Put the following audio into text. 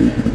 Mm-hmm.